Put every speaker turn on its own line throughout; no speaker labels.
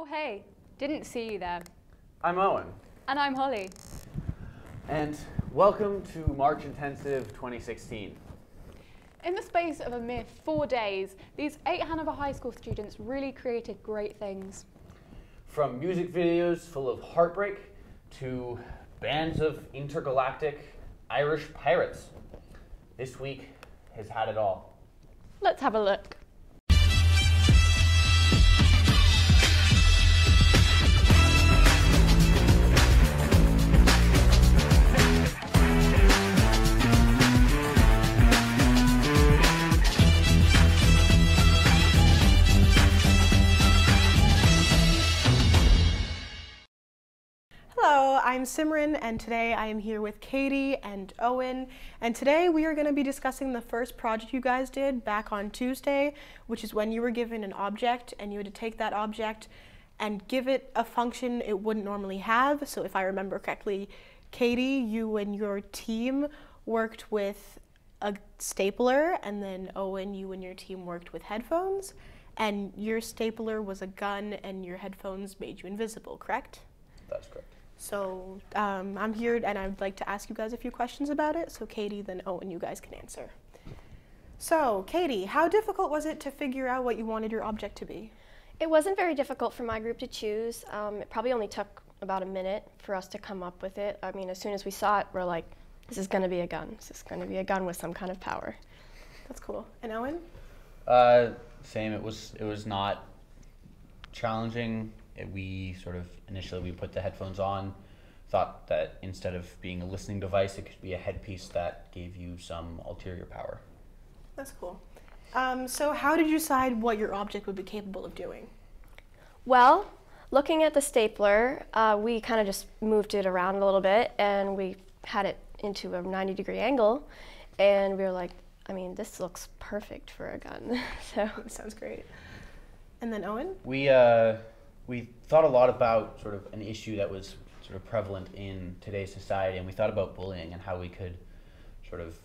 Oh, hey, didn't see you there.
I'm Owen,
And I'm Holly.
and welcome to March Intensive 2016.
In the space of a mere four days, these eight Hanover High School students really created great things.
From music videos full of heartbreak to bands of intergalactic Irish pirates, this week has had it all.
Let's have a look.
I'm Simran, and today I am here with Katie and Owen. And today we are going to be discussing the first project you guys did back on Tuesday, which is when you were given an object and you had to take that object and give it a function it wouldn't normally have. So, if I remember correctly, Katie, you and your team worked with a stapler, and then Owen, you and your team worked with headphones. And your stapler was a gun, and your headphones made you invisible, correct?
That's correct.
So um, I'm here and I'd like to ask you guys a few questions about it. So Katie, then Owen, you guys can answer. So Katie, how difficult was it to figure out what you wanted your object to be?
It wasn't very difficult for my group to choose. Um, it probably only took about a minute for us to come up with it. I mean, as soon as we saw it, we're like, this is going to be a gun. This is going to be a gun with some kind of power.
That's cool. And Owen?
Uh, same. It was it was not challenging. It, we sort of initially we put the headphones on, thought that instead of being a listening device, it could be a headpiece that gave you some ulterior power.
That's cool. Um, so how did you decide what your object would be capable of doing?
Well, looking at the stapler, uh, we kind of just moved it around a little bit and we had it into a 90 degree angle. And we were like, I mean, this looks perfect for a gun. so
Sounds great. And then Owen?
We uh, we thought a lot about sort of an issue that was sort of prevalent in today's society, and we thought about bullying and how we could sort of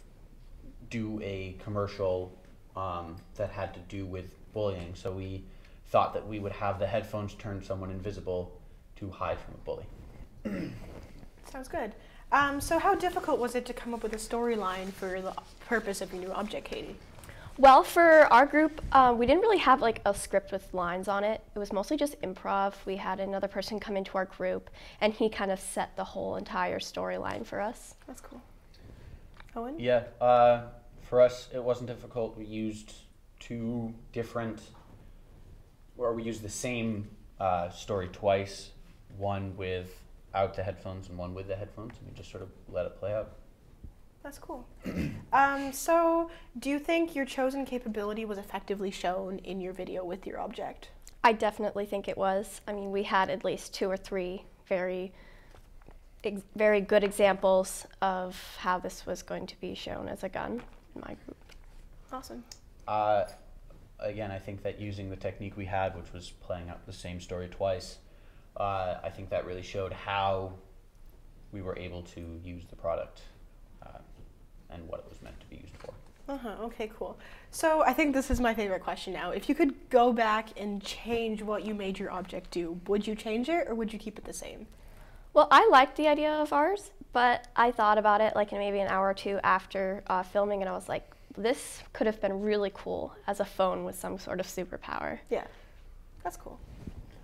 do a commercial um, that had to do with bullying. So we thought that we would have the headphones turn someone invisible to hide from a bully.
Sounds good. Um, so how difficult was it to come up with a storyline for the purpose of your new object, Katie?
Well, for our group, uh, we didn't really have like a script with lines on it. It was mostly just improv. We had another person come into our group, and he kind of set the whole entire storyline for us.
That's cool. Owen?
Yeah, uh, for us it wasn't difficult. We used two different, or we used the same uh, story twice. One without the headphones and one with the headphones, and we just sort of let it play out.
That's cool. um, so, do you think your chosen capability was effectively shown in your video with your object?
I definitely think it was. I mean, we had at least two or three very, ex- very good examples of how this was going to be shown as a gun in my group.
Awesome.
Uh, again, I think that using the technique we had, which was playing out the same story twice, uh, I think that really showed how we were able to use the product and what it was meant to be used for.
Uh huh. Okay, cool. So, I think this is my favorite question now. If you could go back and change what you made your object do, would you change it or would you keep it the same?
Well, I liked the idea of ours, but I thought about it like maybe an hour or two after uh, filming, and I was like, this could have been really cool as a phone with some sort of superpower.
Yeah. That's cool.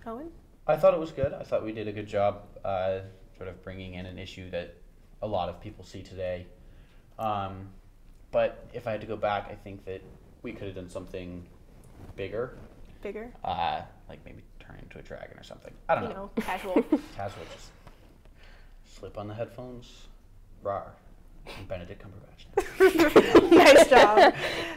Owen?
I thought it was good. I thought we did a good job uh, sort of bringing in an issue that a lot of people see today. Um, but if I had to go back, I think that we could have done something bigger,
Bigger?
uh, like maybe turn into a dragon or something. I don't
You
know.
know, casual.
Casual, just slip on the headphones, rar, and Benedict Cumberbatch.
nice job.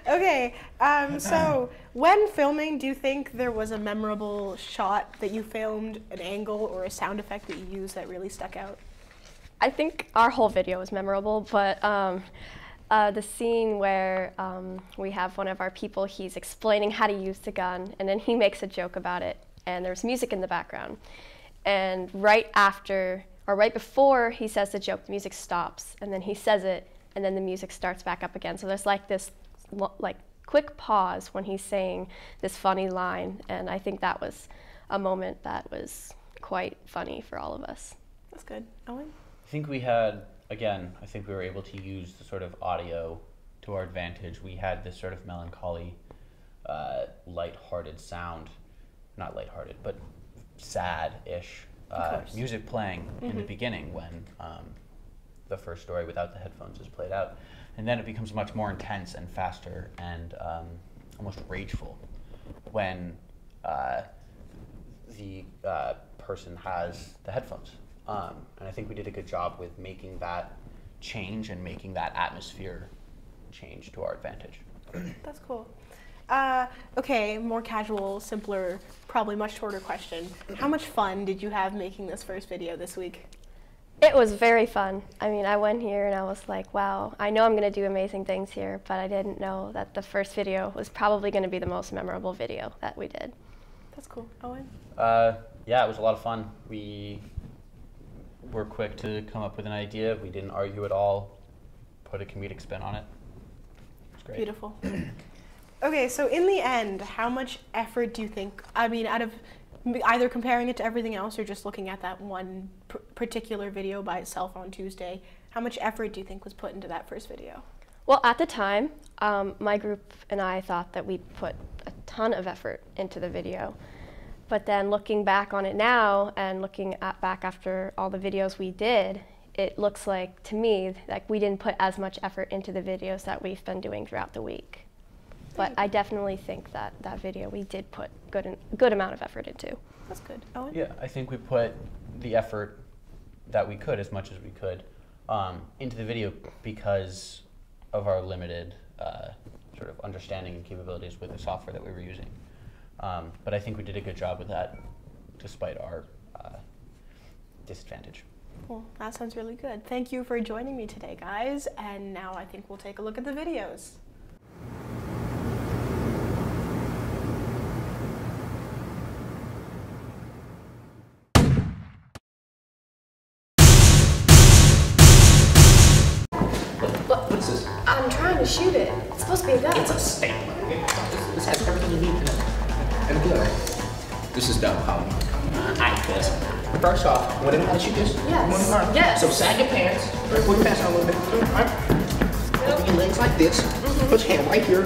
Okay, um, so when filming, do you think there was a memorable shot that you filmed, an angle or a sound effect that you used that really stuck out?
I think our whole video was memorable, but um, uh, the scene where um, we have one of our people, he's explaining how to use the gun, and then he makes a joke about it, and there's music in the background. And right after, or right before he says the joke, the music stops, and then he says it, and then the music starts back up again. So there's like this, like quick pause when he's saying this funny line, and I think that was a moment that was quite funny for all of us.
That's good. Owen?
I think we had again. I think we were able to use the sort of audio to our advantage. We had this sort of melancholy, uh, light-hearted sound, not light-hearted, but sad-ish uh, music playing in the beginning when um, the first story without the headphones is played out, and then it becomes much more intense and faster and um, almost rageful when uh, the uh, person has the headphones. Um, and I think we did a good job with making that change and making that atmosphere change to our advantage.
That's cool. Uh, okay, more casual, simpler, probably much shorter question. How much fun did you have making this first video this week?
It was very fun. I mean, I went here and I was like, wow, I know I'm going to do amazing things here, but I didn't know that the first video was probably going to be the most memorable video that we did.
That's cool. Owen?
Uh, yeah, it was a lot of fun. We were quick to come up with an idea. We didn't argue at all. Put a comedic spin on it. It's great.
Beautiful. okay, so in the end, how much effort do you think, I mean, out of either comparing it to everything else or just looking at that one pr- particular video by itself on Tuesday, how much effort do you think was put into that first video?
Well, at the time, um, my group and I thought that we put a ton of effort into the video. But then looking back on it now and looking at back after all the videos we did, it looks like to me like we didn't put as much effort into the videos that we've been doing throughout the week. But I definitely think that that video we did put good a good amount of effort into.
That's good. Owen?
Yeah, I think we put the effort that we could, as much as we could, um, into the video because of our limited uh, sort of understanding and capabilities with the software that we were using. Um, but I think we did a good job with that, despite our uh, disadvantage.
Cool. That sounds really good. Thank you for joining me today, guys. And now I think we'll take a look at the videos.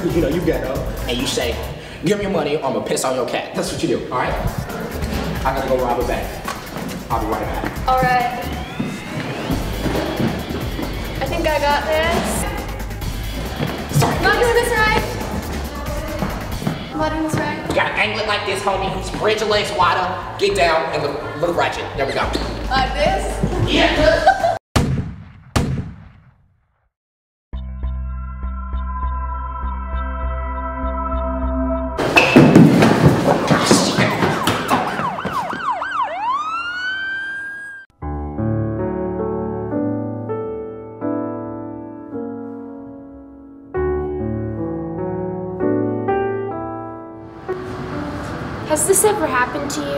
Because you know you get up And you say, give me your money or I'm to piss on your cat. That's what you do, alright? I gotta go rob a bank. I'll be right back.
All right. I think I got this.
Sorry.
Am I doing this right? I doing this right?
You gotta angle it like this, homie. Spread your legs wider. Get down and look, look ratchet. There we go.
Like this?
Yeah,
this ever happened to you?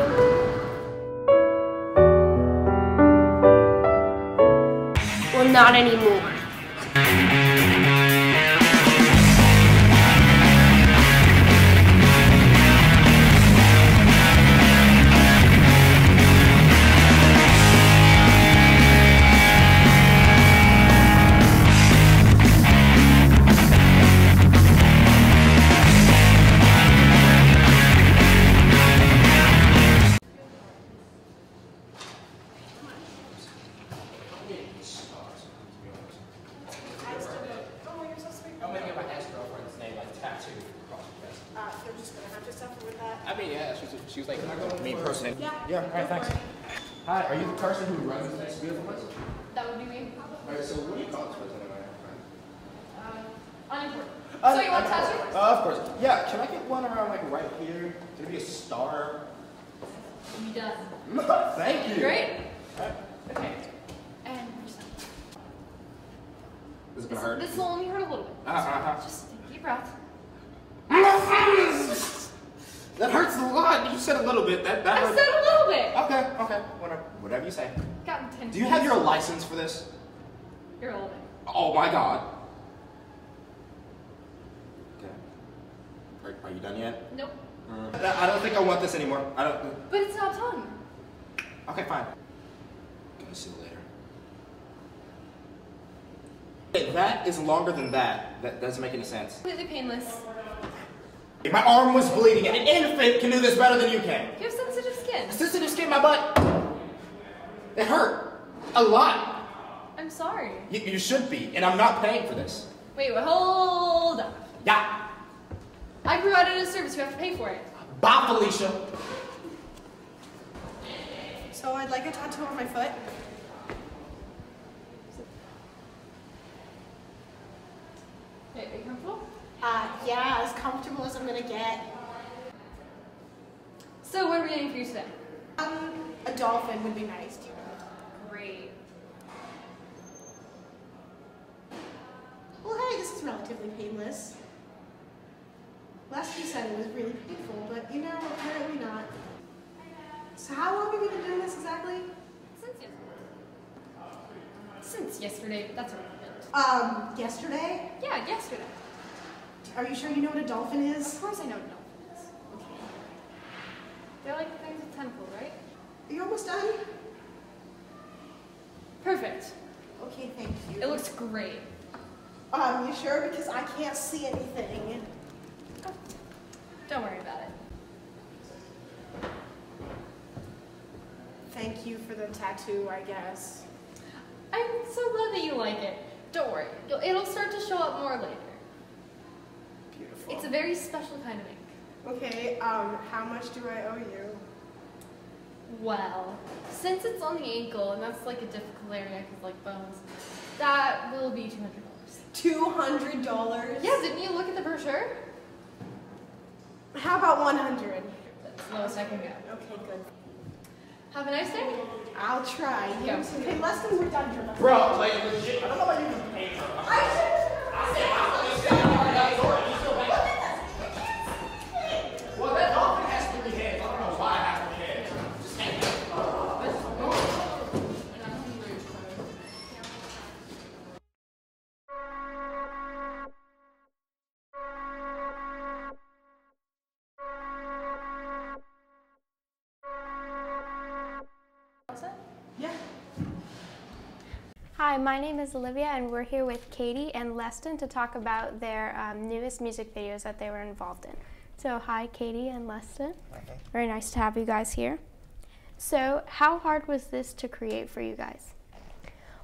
You
done.
Thank you.
Great.
Okay.
And.
This is gonna hurt.
This will only hurt a little bit.
Uh, uh-huh.
Just take a deep breath.
That hurts a lot. You said a little bit. That that
I
hurt.
said a little bit.
Okay, okay. Whatever, whatever you say. Do you have your license for this?
You're bit.
Oh my god. Okay. Are, are you done yet?
Nope.
I don't think I want this anymore. I don't.
But it's not fun.
Okay, fine. Gonna see you later. Hey, that is longer than that. That doesn't make any sense.
Completely painless.
My arm was bleeding, and an infant can do this better than you can.
You have sensitive skin.
Sensitive skin, my butt. It hurt a lot.
I'm sorry.
You, you should be, and I'm not paying for this.
Wait, wait, hold up.
Yeah.
I provided a service, you have to pay for it.
Bye, Felicia.
So I'd like a tattoo on my foot.
Hey, are you comfortable?
Uh, yeah, as comfortable as I'm gonna get.
So what are we getting for you today?
Um, a dolphin would be nice too.
Great.
Well, hey, this is relatively painless. Last you said it was really painful, but you know, apparently not. So how long have you been doing this exactly?
Since yesterday. Since yesterday, that's what I meant.
Um, yesterday?
Yeah, yesterday.
Are you sure you know what a dolphin is?
Of course I know what dolphins. They're like things with tentacles, right?
Are you almost done?
Perfect.
Okay, thank you.
It looks great.
Um, you sure? Because I can't see anything.
Don't worry about it.
Thank you for the tattoo, I guess.
I'm so glad that you like it. Don't worry. It'll start to show up more later.
Beautiful.
It's a very special kind of ink.
Okay, um, how much do I owe you?
Well, since it's on the ankle and that's like a difficult area because like bones, that will be two hundred dollars.
Two hundred dollars?
Yeah, didn't you look at the brochure?
How about one hundred?
That's the lowest I can go.
Okay, good.
Have a nice day.
I'll try.
Go.
Okay, less than we're done here.
Bro, like legit. I don't know why you can pay for Well,
my name is Olivia, and we're here with Katie and Leston to talk about their um, newest music videos that they were involved in. So, hi, Katie and Leston. Very nice to have you guys here. So, how hard was this to create for you guys?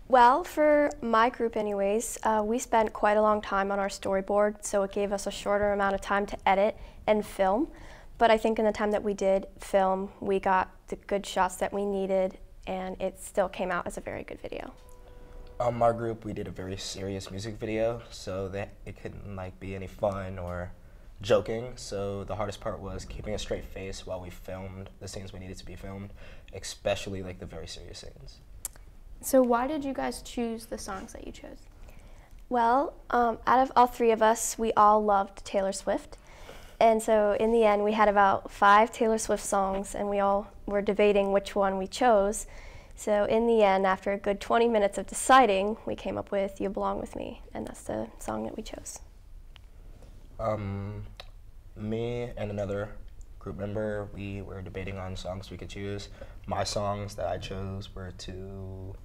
Well, for my group, anyways, uh, we spent quite a long time on our storyboard, so it gave us a shorter amount of time to edit and film. But I think in the time that we did film, we got the good shots that we needed, and it still came out as a very good video.
Um, our group, we did a very serious music video, so that it couldn't like be any fun or joking. So the hardest part was keeping a straight face while we filmed the scenes we needed to be filmed, especially like the very serious scenes.
So, why did you guys choose the songs that you chose?
Well, um, out of all three of us, we all loved Taylor Swift. And so in the end, we had about five Taylor Swift songs, and we all were debating which one we chose. So in the end, after a good 20 minutes of deciding, we came up with You Belong With Me, and that's the song that we chose.
Um, me and another group member, we were debating on songs we could choose. My songs that I chose were too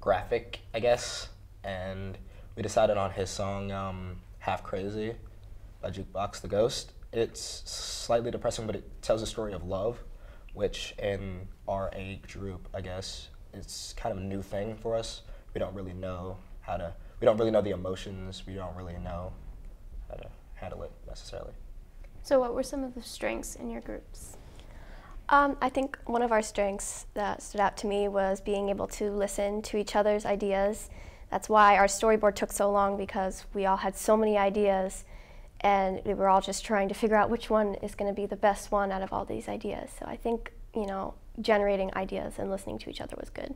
graphic, I guess, and we decided on his song um, "Half Crazy" by Jukebox the Ghost. It's slightly depressing, but it tells a story of love, which in our age group, I guess, it's kind of a new thing for us. We don't really know how to. We don't really know the emotions. We don't really know how to handle it necessarily.
So, what were some of the strengths in your groups?
Um, I think one of our strengths that stood out to me was being able to listen to each other's ideas. That's why our storyboard took so long because we all had so many ideas and we were all just trying to figure out which one is going to be the best one out of all these ideas. So I think, you know, generating ideas and listening to each other was good.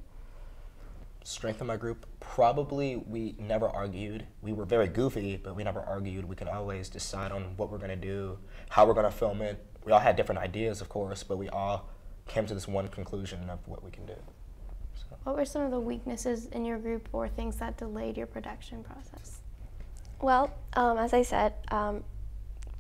Strength of my group, probably we never argued. We were very goofy, but we never argued. We could always decide on what we're gonna do, how we're gonna film it. We all had different ideas, of course, but we all came to this one conclusion of what we can do. So,
What were some of the weaknesses in your group or things that delayed your production process?
Well, um, as I said, um,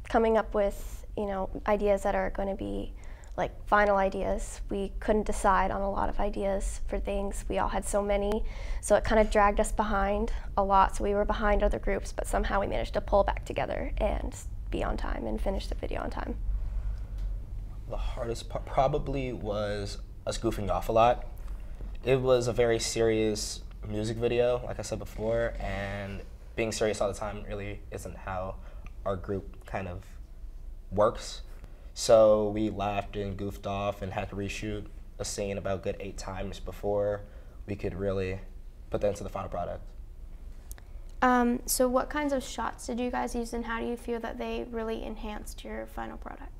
coming up with you know, ideas that are going to be like final ideas. We couldn't decide on a lot of ideas for things. We all had so many, so it kind of dragged us behind a lot. So we were behind other groups, but somehow we managed to pull back together and be on time and finish the video on time.
The hardest part probably was us goofing off a lot. It was a very serious music video, like I said before, and being serious all the time really isn't how our group kind of works. So we laughed and goofed off and had to reshoot a scene about good eight times before we could really put that into the final product.
Um, so, what kinds of shots did you guys use, and how do you feel that they really enhanced your final product?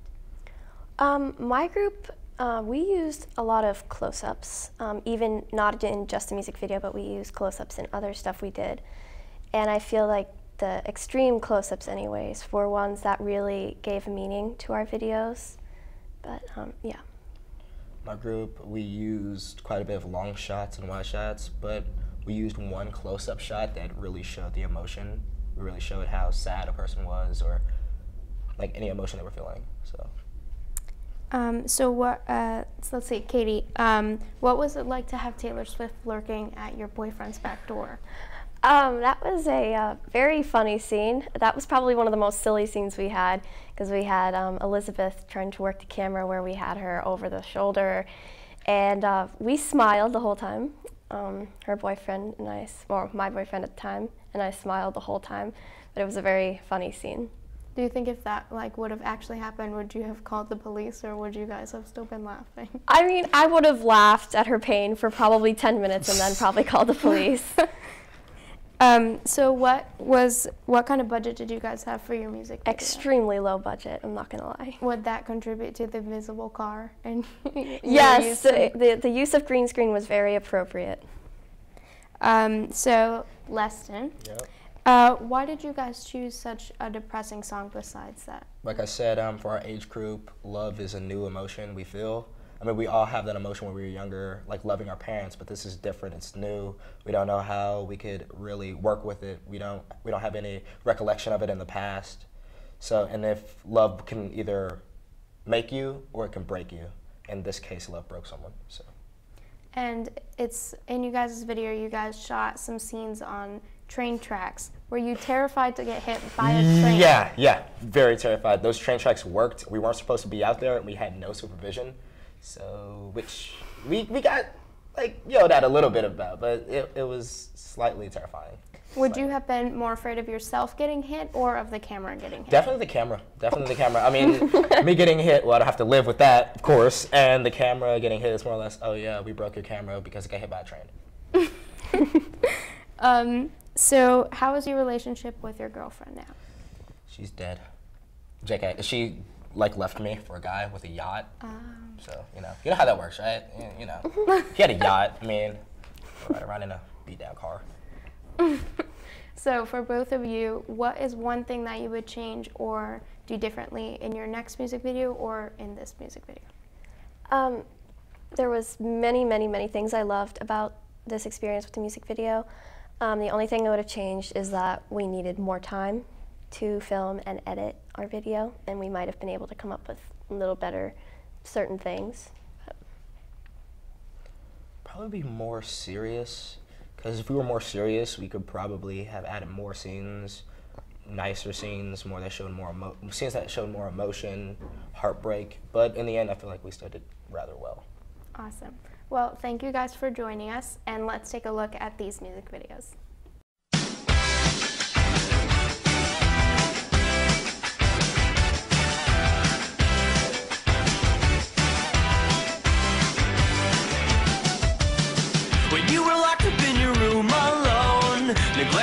Um, my group, uh, we used a lot of close-ups, um, even not in just the music video, but we used close-ups in other stuff we did. And I feel like the extreme close-ups anyways were ones that really gave meaning to our videos. But um, yeah.
My group, we used quite a bit of long shots and wide shots, but we used one close-up shot that really showed the emotion. We really showed how sad a person was or like any emotion they were feeling. So
Um, so what? Uh, so let's see, Katie. Um, what was it like to have Taylor Swift lurking at your boyfriend's back door?
Um, that was a uh, very funny scene. That was probably one of the most silly scenes we had because we had um, Elizabeth trying to work the camera where we had her over the shoulder, and uh, we smiled the whole time. Um, her boyfriend and I, or my boyfriend at the time, and I smiled the whole time. But it was a very funny scene.
Do you think if that like would have actually happened, would you have called the police, or would you guys have still been laughing?
I mean, I would have laughed at her pain for probably 10 minutes and then probably called the police.
Um, so what was what kind of budget did you guys have for your music? Video?
Extremely low budget, I'm not gonna lie.
Would that contribute to the visible car and
Yes,
use
the, the, the use of green screen was very appropriate.
Um, so Leston,
Yep.
uh, why did you guys choose such a depressing song besides that?
like I said, um, for our age group, love is a new emotion we feel. I mean, we all have that emotion when we were younger, like loving our parents, but this is different. It's new. We don't know how we could really work with it. We don't. We don't have any recollection of it in the past. So, and if love can either make you or it can break you. In this case, love broke someone. So.
And it's in you guys' video. You guys shot some scenes on train tracks. Were you terrified to get hit by a train?
Yeah, yeah, very terrified. Those train tracks worked. We weren't supposed to be out there, and we had no supervision. So, which we, we got like yelled at a little bit about, but it, it was slightly terrifying.
Would you have been more afraid of yourself getting hit or of the camera getting hit?
Definitely the camera. Definitely the camera. I mean, me getting hit, well, I don't have to live with that, of course. And the camera getting hit is more or less, oh yeah, we broke your camera because it got hit by a train.
Um, so, how is your relationship with your girlfriend now?
She's dead. JK, she like left me for a guy with a yacht.
Um,
So you know, you know how that works, right? You, you know, he had a yacht. I mean, ride around in a beat down car.
so, for both of you, what is one thing that you would change or do differently in your next music video or in this music video?
Um, there was many, many, many things I loved about this experience with the music video. Um, the only thing I would have changed is that we needed more time to film and edit our video, and we might have been able to come up with a little better certain things.
Probably be more serious, because if we were more serious, we could probably have added more scenes, nicer scenes, more that showed more emo- scenes that showed more emotion, heartbreak. But in the end, I feel like we still did rather well.
Awesome. Well, thank you guys for joining us, and let's take a look at these music videos.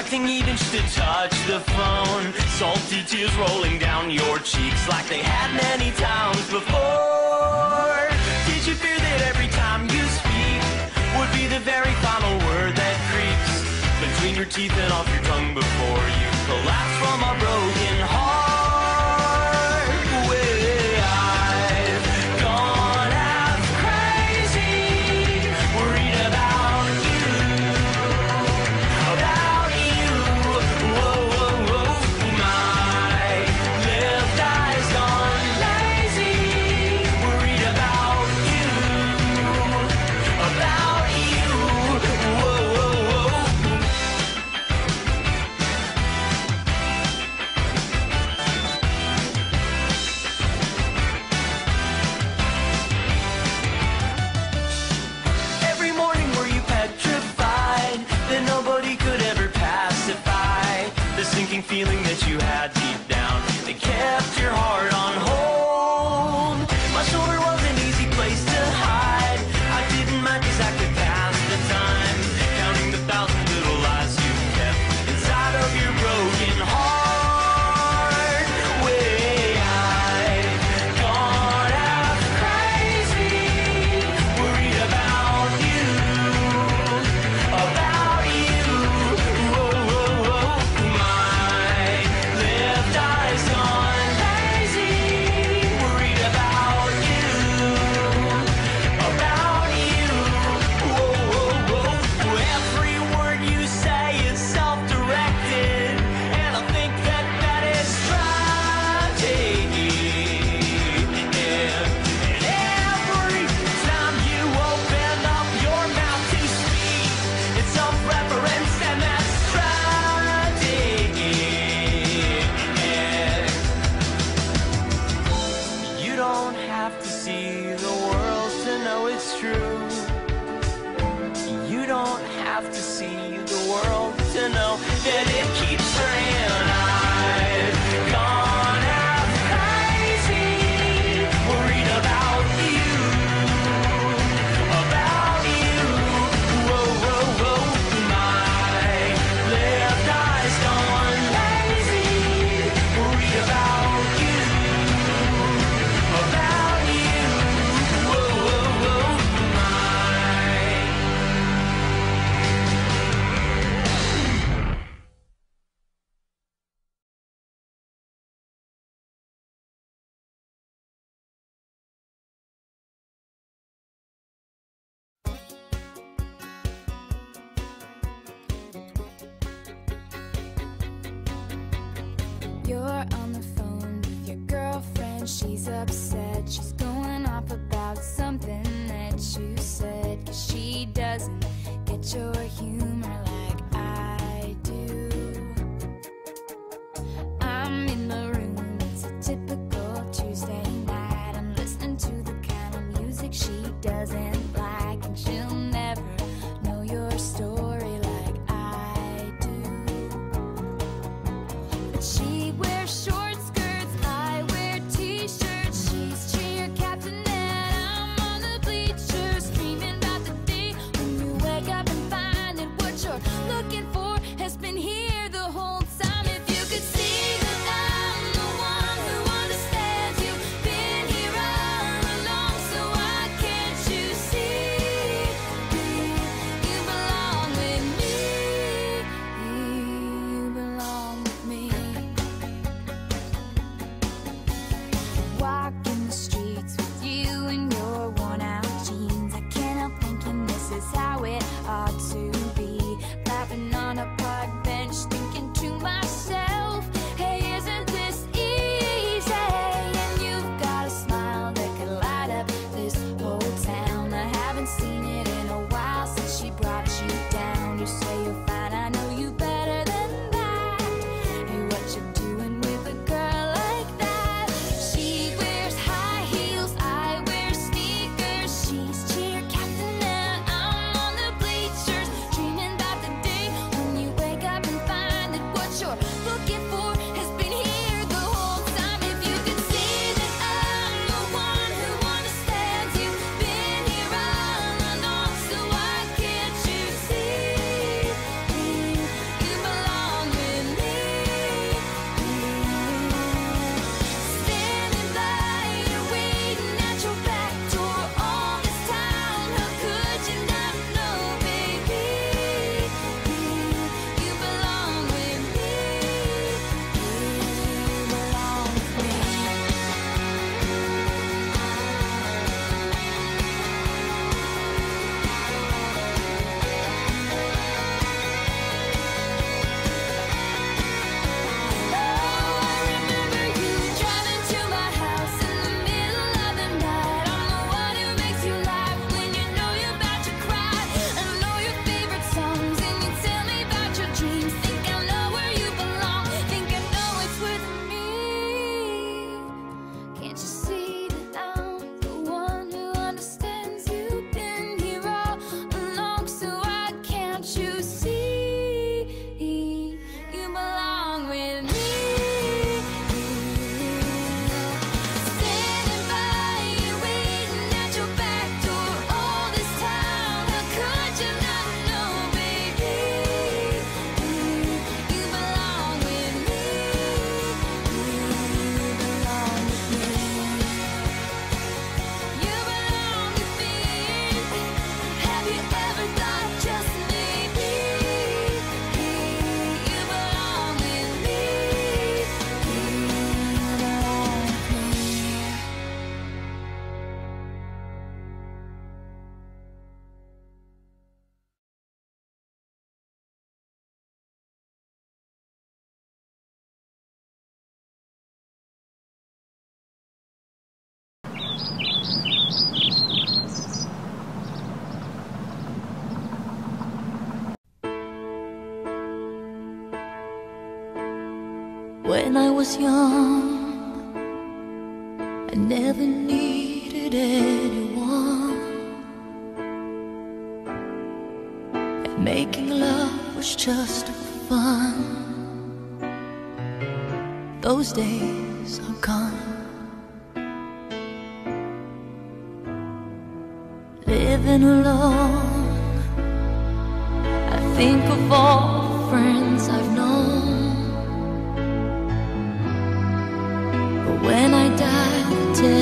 Neglecting even to touch the phone. Salty tears rolling down your cheeks like they had many times before. Did you fear that every time you speak would be the very final word that creeps between your teeth and off your tongue before you collapse from a broken heart?
You're on the phone with your girlfriend. She's upset, she's going off about something that you said. Cause she doesn't get your humor.
Was young, I never needed anyone. And making love was just fun. Those days are gone. Living alone, when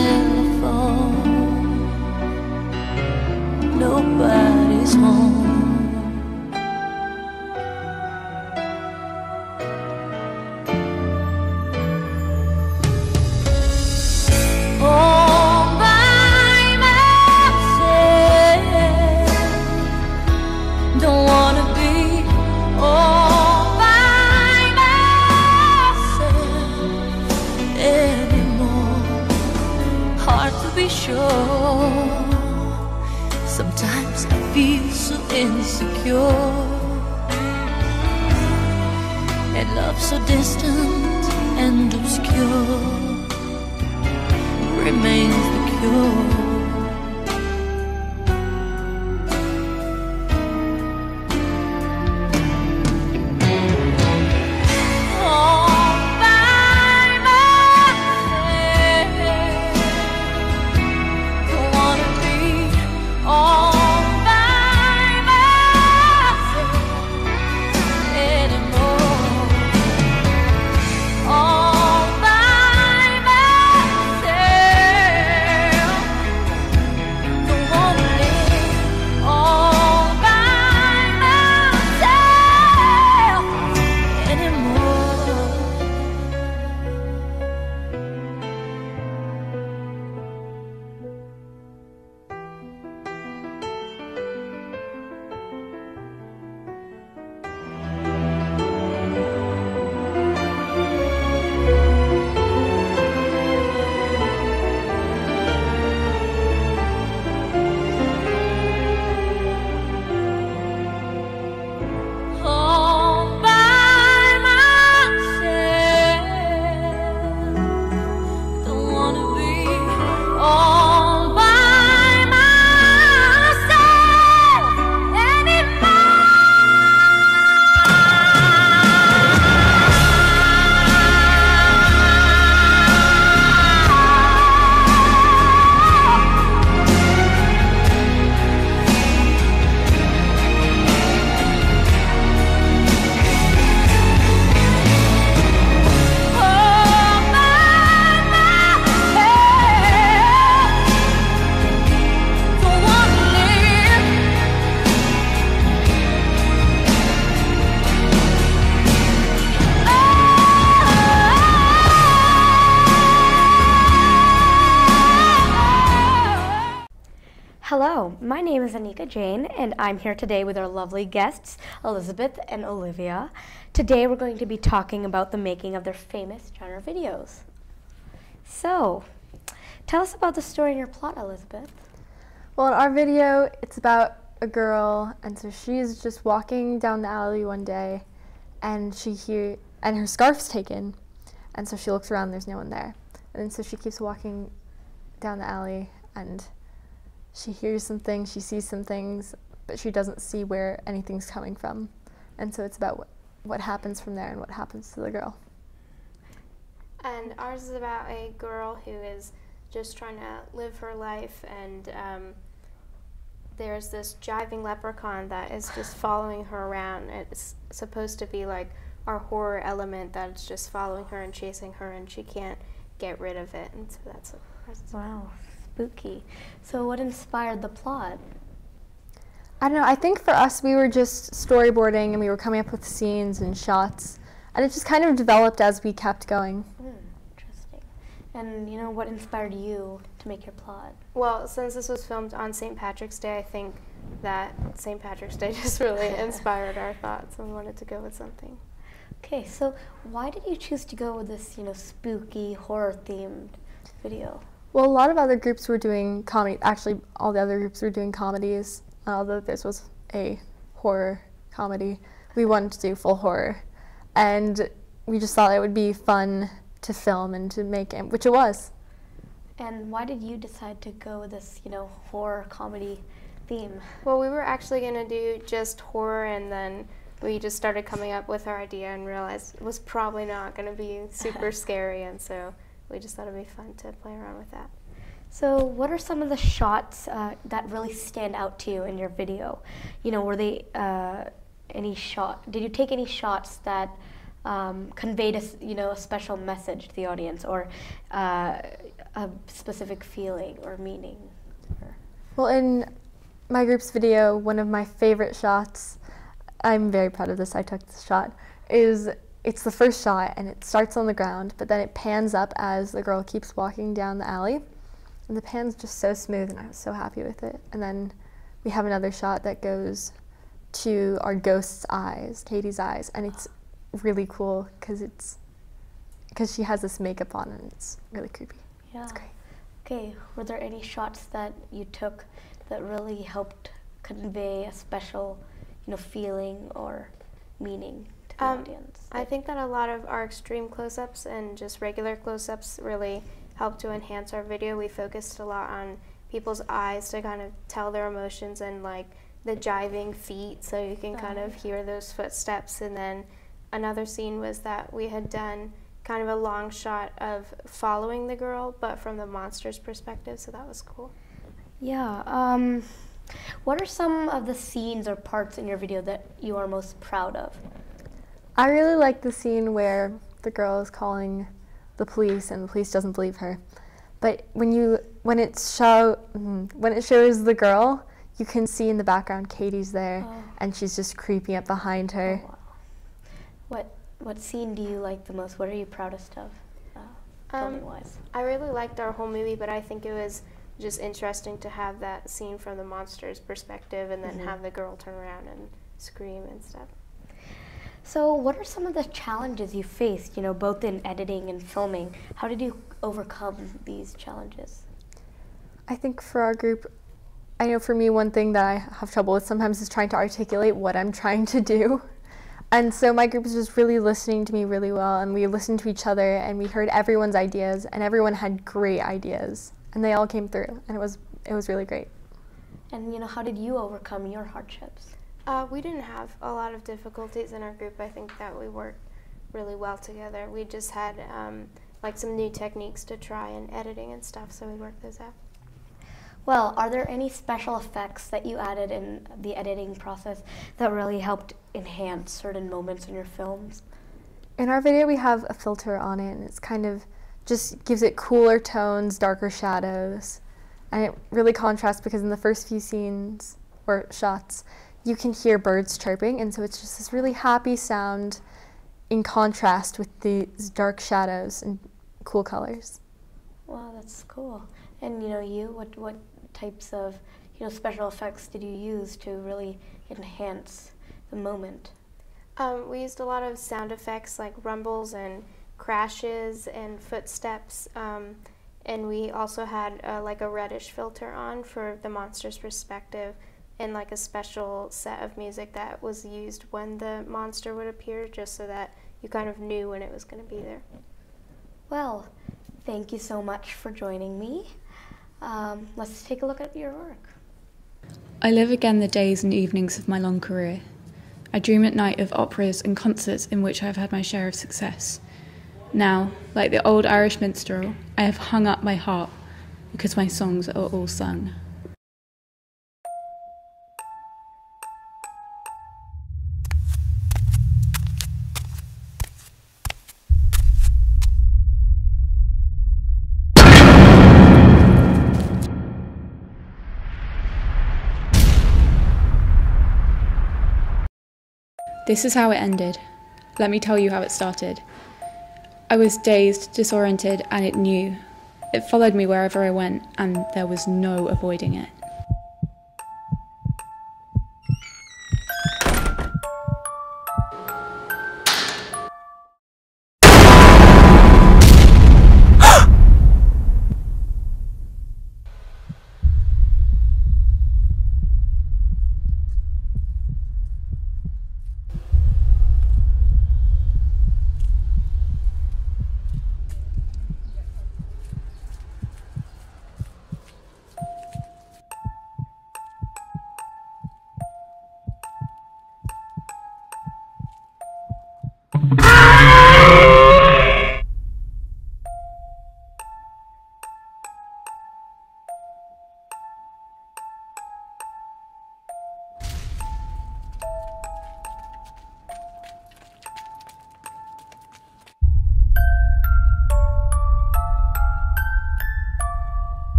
Jane, and I'm here today with our lovely guests, Elizabeth and Olivia. Today we're going to be talking about the making of their famous genre videos. So, tell us about the story and your plot, Elizabeth.
Well, in our video, it's about a girl, and so she's just walking down the alley one day, and she hear and her scarf's taken, and so she looks around. There's no one there, and so she keeps walking down the alley, and she hears some things, she sees some things, but she doesn't see where anything's coming from, and so it's about what, what happens from there and what happens to the girl.
And ours is about a girl who is just trying to live her life, and um, there's this jiving leprechaun that is just following her around. It's supposed to be like our horror element that's just following her and chasing her, and she can't get rid of it. And so that's what ours is.
Wow, spooky. So, what inspired the plot?
I don't know. I think for us, we were just storyboarding and we were coming up with scenes and shots, and it just kind of developed as we kept going.
Hmm, interesting. And you know, what inspired you to make your plot?
Well, since this was filmed on St. Patrick's Day, I think that St. Patrick's Day just really inspired our thoughts and we wanted to go with something.
Okay, so why did you choose to go with this, you know, spooky horror themed video?
Well, a lot of other groups were doing comedy. Actually, all the other groups were doing comedies. Although this was a horror comedy, we wanted to do full horror, and we just thought it would be fun to film and to make it, which it was.
And why did you decide to go with this, you know, horror comedy theme?
Well, we were actually going to do just horror, and then we just started coming up with our idea and realized it was probably not going to be super scary, and so we just thought it'd be fun to play around with that.
So, what are some of the shots uh, that really stand out to you in your video? You know, were they uh, any shot? Did you take any shots that um, conveyed a you know a special message to the audience or uh, a specific feeling or meaning?
Well, in my group's video, one of my favorite shots, I'm very proud of this, I took this shot, is it's the first shot and it starts on the ground, but then it pans up as the girl keeps walking down the alley. And the pan's just so smooth and I was so happy with it. And then we have another shot that goes to our ghost's eyes, Katie's eyes, and it's really cool because it's because she has this makeup on and it's really creepy.
Yeah.
It's great.
Okay, were there any shots that you took that really helped convey a special, you know, feeling or meaning to the
Um,
audience?
I think that a lot of our extreme close ups and just regular close ups really helped to enhance our video. We focused a lot on people's eyes to kind of tell their emotions and like the jiving feet so you can kind of hear those footsteps. And then another scene was that we had done kind of a long shot of following the girl, but from the monster's perspective, so that was cool.
Yeah. Um, what are some of the scenes or parts in your video that you are most proud of?
I really like the scene where the girl is calling the police and the police doesn't believe her. But when you when it show mm, when it shows the girl, you can see in the background Katie's there
Oh.
and she's just creeping up behind her.
What what scene do you like the most? What are you proudest of, uh, filming wise?
I really liked our whole movie, but I think it was just interesting to have that scene from the monster's perspective and then
Mhm.
have the girl turn around and scream and stuff.
So, what are some of the challenges you faced? You know, both in editing and filming. How did you overcome these challenges?
I think for our group, I know for me, one thing that I have trouble with sometimes is trying to articulate what I'm trying to do. And so my group was just really listening to me really well, and we listened to each other, and we heard everyone's ideas, and everyone had great ideas, and they all came through, and it was it was really great.
And you know, how did you overcome your hardships?
Uh, we didn't have a lot of difficulties in our group. I think that we worked really well together. We just had um, like some new techniques to try in editing and stuff, so we worked those out.
Well, are there any special effects that you added in the editing process that really helped enhance certain moments in your films?
In our video, we have a filter on it, and it's kind of just gives it cooler tones, darker shadows, and it really contrasts because in the first few scenes or shots, you can hear birds chirping, and so it's just this really happy sound in contrast with these dark shadows and cool colors.
Wow, that's cool. And you know, you what what types of you know special effects did you use to really enhance the moment?
Um, we used a lot of sound effects like rumbles and crashes and footsteps. Um, and we also had uh, like a reddish filter on for the monster's perspective and like a special set of music that was used when the monster would appear just so that you kind of knew when it was going to be there.
Well, thank you so much for joining me. Um, let's take a look at your work.
I live again the days and evenings of my long career. I dream at night of operas and concerts in which I have had my share of success. Now, like the old Irish minstrel, I have hung up my harp because my songs are all sung. This is how it ended. Let me tell you how it started. I was dazed, disoriented, and it knew. It followed me wherever I went, and there was no avoiding it.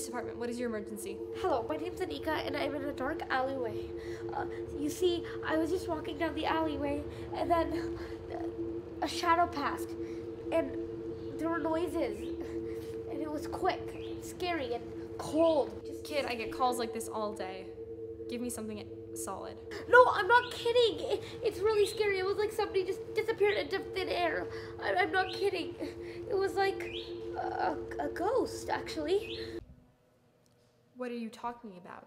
Police Department. What is your emergency?
Hello, my name's Anika, and I'm in a dark alleyway. Uh, you see, I was just walking down the alleyway, and then a shadow passed, and there were noises, and it was quick, scary, and cold. Just
Kid, I get calls like this all day. Give me something solid.
no, I'm not kidding. It, it's really scary. It was like somebody just disappeared into thin air. I, I'm not kidding. It was like a, a ghost, actually.
What are you talking about?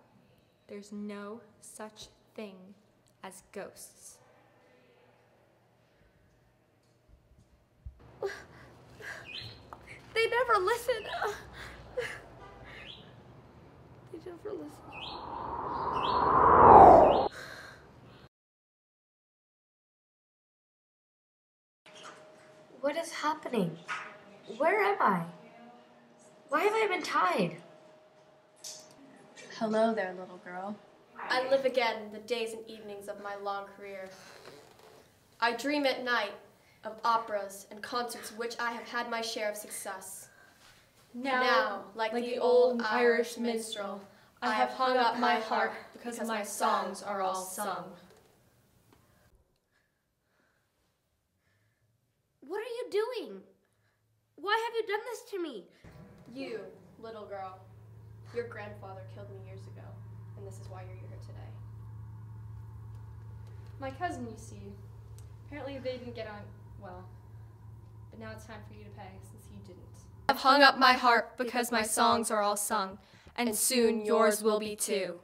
There's no such thing as ghosts.
They never listen. They never listen. What is happening? Where am I? Why have I been tied?
Hello there, little girl.
I live again the days and evenings of my long career. I dream at night of operas and concerts in which I have had my share of success. Now, like, the old Irish minstrel, I have hung up my harp because my songs are all sung.
What are you doing? Why have you done this to me?
You, little girl, your grandfather killed me years ago, and this is why you're here today. My cousin, you see, apparently they didn't get on well, but now it's time for you to pay since he didn't. I've hung up my harp because my songs are all sung, and soon yours will be too.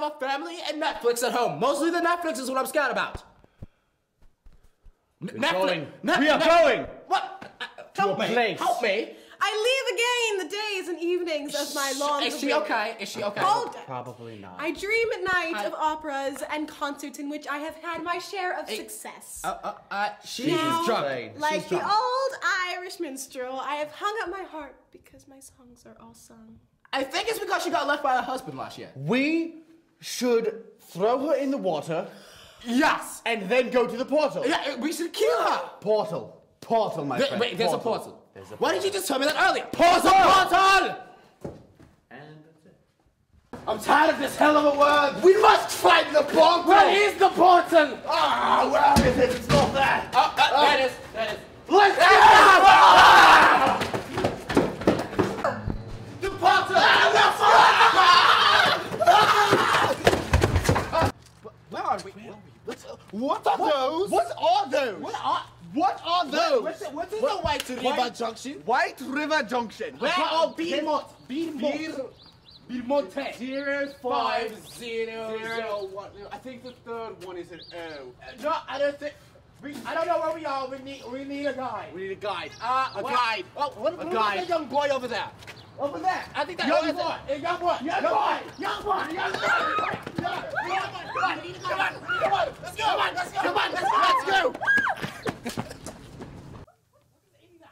Have a family and Netflix at home. Mostly the Netflix is what I'm scared about. N-
We're going.
Net-
We are
Net-
going.
What? Uh, help
To a
me.
place.
Help me.
I leave again the days and evenings of my long
Is she okay? Is she okay?
Hold.
Probably not.
I dream at night
I-
of operas and concerts in which I have had my share of
Hey,
success.
Uh, uh, uh, she's
now,
drunk.
like
she's
the
drunk.
old Irish minstrel, I have hung up my harp because my songs are all sung.
I think it's because she got left by her husband last year.
We should throw her in the water.
Yes.
And then go to the portal.
Yeah, we should kill her.
Portal. Portal, my
Th-
friend.
wait, there's a portal.
There's a
Why didn't you just tell me that earlier?
Portal!
portal!
And that's it.
I'm tired of this hell of a word. We must find the portal. Where is the portal? Ah, where is it? It's not there. Oh, uh, there it is. There it is. Let's go! Ah! The portal! Where are we? Where are we?
What are those? What are those?
What are?
What are those?
What is, what is the White River
White-
Junction?
White River Junction.
Where are Beermont?
Beermont.
Beermonte.
Zero
Five zero
zero one. I think the third one is an O.
No, I don't think. We, I don't know where we are. We need. We need a guide.
We need a guide.
Uh,
A
what-
guide.
Oh, what,
A
what
guide.
the young boy over there? Over there. I think that.
Young
oh,
boy.
that's it. Young boy. Young boy. Young boy. Young boy. Come on. We need a guide. Come on. Let's go. Come on. Let's go. Come on. Let's go. Let's go.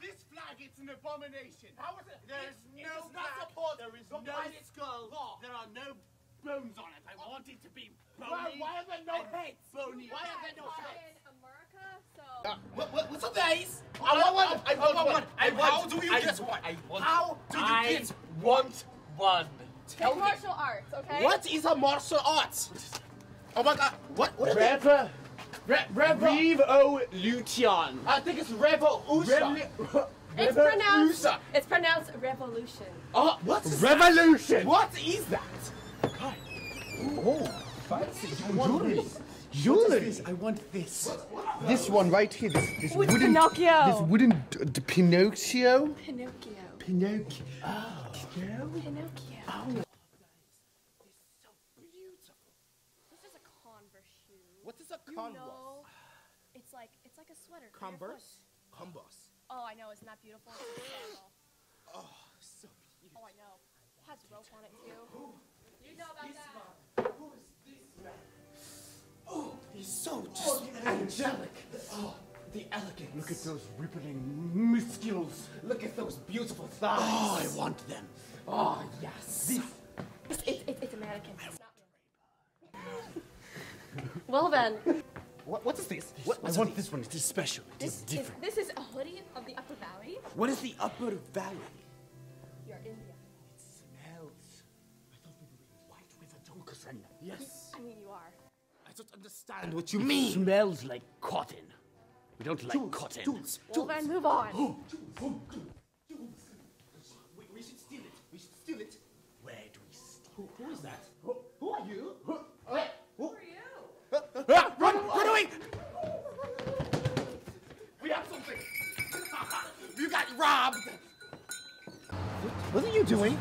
This flag, it's an abomination.
How is it?
There is
It
no
does not support
There is no skull.
law.
There are no bones on it. I want it to be
Why, why are there no heads?
Bony.
Why are there no heads?
America, so.
Uh, what, what, what's up, guys?
I want one. I want
want
one. I want-
How do you
I
get
want-
one?
I want-
How do you
I
get
want one.
Take martial arts, okay?
What is a martial arts? Oh my god, what? What is it?
Revo.
Re- Revo.
Revolution.
I think it's Revolution.
It's pronounced. It's pronounced revolution.
Oh, what is
Revolution.
What is that?
Oh, fancy. jewelry. Jewelry. I want this. This one right here. This, this
Oh, it's
wooden.
Pinocchio.
This wooden d- d- Pinocchio.
Pinocchio.
Pinocchio. Oh.
Pinocchio.
Oh.
This a Converse.
What is a
You
Converse?
know, it's like it's like a sweater.
Converse?
foot.
Converse.
Oh, I know. Isn't that beautiful? It's.
Oh, so beautiful.
Oh, I know. It has rope on it too. You know about that.
Oh, he's so oh, just angelic. Oh, the elegant.
Look at those rippling muscles.
Look at those beautiful thighs.
Oh, I want them.
Oh, yes.
It's, it's, it's, it's a mannequin. It's not real. well then,
What, what is this? What,
I want this one. It is special. It is
this is,
different.
this is a hoodie of the Upper Valley.
What is the Upper Valley?
You're India.
It smells. I thought we were in White River Donkerson. Yes.
I mean, you are.
I don't understand what you mean.
Smells like cotton. We don't like cotton.
Well then, move on.
Oh, oh, we, we should steal it. We should steal it.
Where do we steal?
Who, who is that? Who, who are you? Who,
Who are you?
Ah, run, run away! We have something. you got robbed. What are you doing?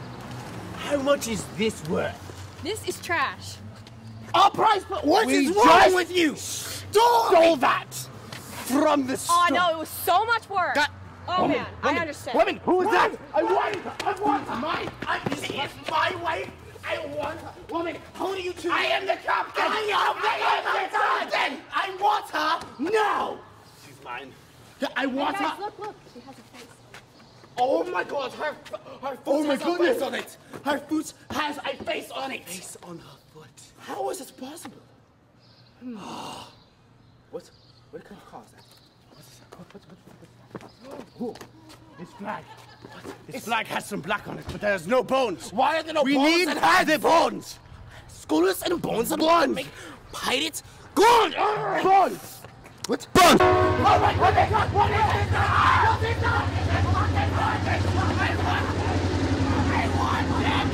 How much is this worth?
This is trash.
Our price, but what
We
is wrong with you? Stole,
Stole that from the store.
Oh no, it was so much work.
That-
oh
Woman,
man,
woman,
I understand.
Woman, who is that? I want, I want my, I, it's my wife. I want, woman, who do you choose? I am the captain. I am, I am the captain. I want her now.
She's mine.
I want
Guys,
her.
look, look. She has a face.
Oh my God, her, her foot
Oh my
has
goodness.
a face on it. Her foot has a face on it.
Face on her foot.
How is this possible? Hmm. what, what kind of car is that? What's this? What, what, what, what, what? Oh,
This flag. This flag has some black on it, but there's no bones.
Why are there no
we
bones We
need
and heads?
the bones.
Skulls and bones and
Bones.
Make pirates. Gone.
Bones.
What?
Bones.
Oh my God! What is that? What is that? What is that? What is that? I want it.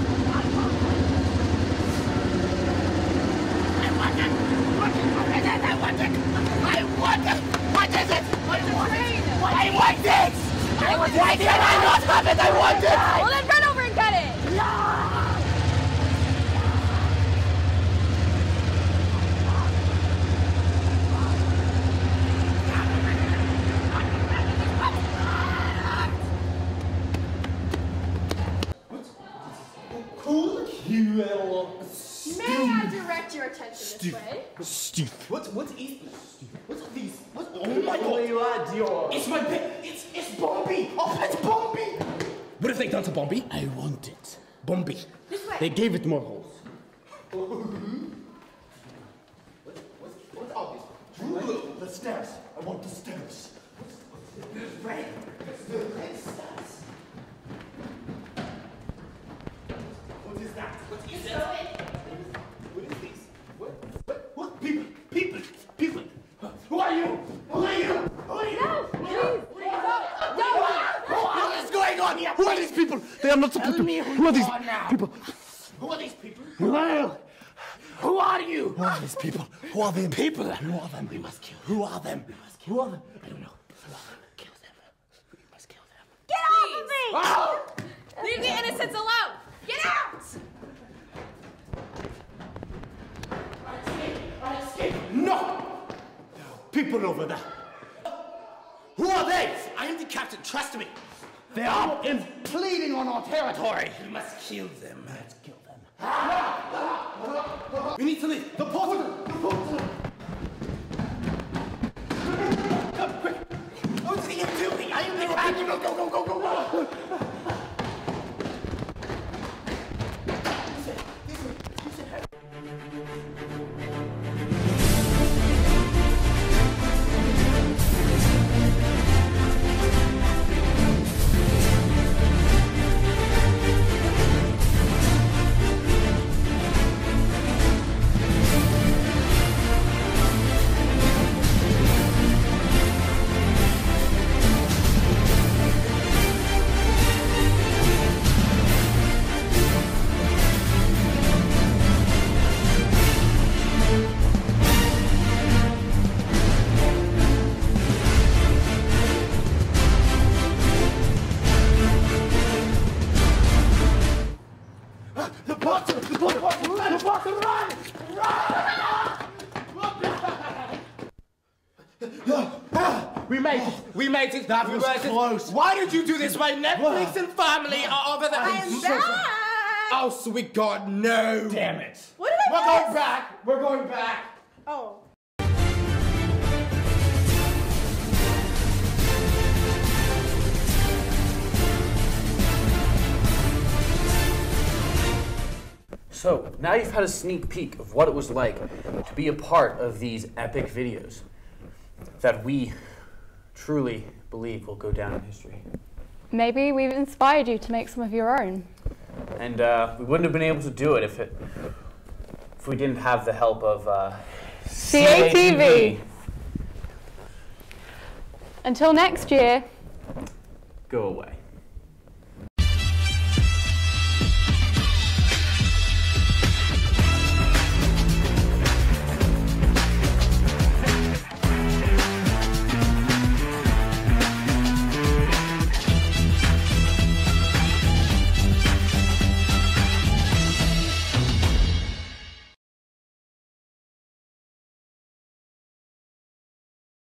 What is what is it? I want it. It. What is it? What is it? I want this. I can I not have it? I want it.
Well then, run over and get it.
Cool. You little.
Direct your attention this way?
Steve.
What? What is this? What's these? What? Oh my God! It's my pet. It's it's Bombi. Oh, it's Bombi. What have they done to Bombi?
I want it.
Bombi.
This way.
They gave it more holes.
Oh, what's all this? Drew, the stairs. I want the stairs. Right. The red stairs. What is that? What is that? What is this? What? What? What? People! People! People! Who are you? Who are you? Who are you?
No, please, please, don't, don't.
What is going on here?
Who are these people? They are not supposed
Tell
to.
me who
Who are these
are now.
people?
Who are these people?
Well,
Who are you?
who are these people? Who are them?
People. Who are them? We must kill. Who are them? Who are them? I don't know. Who are them? Kill them. We must kill them.
Get off of me!
Oh!
Leave the innocents alone. Get out!
I escape. I escape. No! People over there. Who are they? I am the captain. Trust me. They are impleading on our territory. We must kill them. Let's kill them. we need to leave. The portal. The portal. Come quick. What are you doing? I am the. Go, go, go, go, go,
That
we
was
made it.
close.
Why did you do this? My Netflix and family are over there.
I am back.
Oh, sweet God, no.
Damn it.
What did I
We're
miss?
going back. We're going back.
Oh.
So, now you've had a sneak peek of what it was like to be a part of these epic videos that we truly believe will go down in history.
Maybe we've inspired you to make some of your own.
And uh, we wouldn't have been able to do it if it if we didn't have the help of uh,
CATV. Until next year.
Go away.